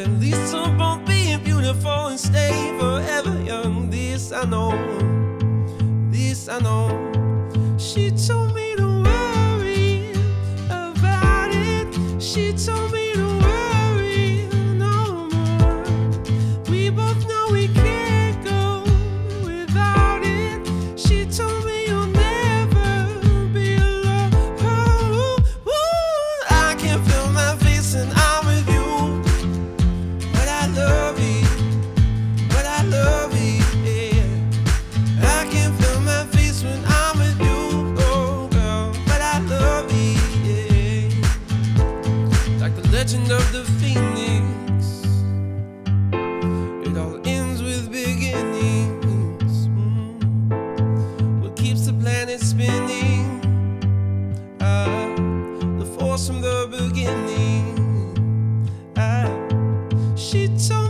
that leads to both being beautiful and stay forever young. This I know. legend of the phoenix. It all ends with beginnings. Mm. What keeps the planet spinning? Ah, the force from the beginning. Ah, she told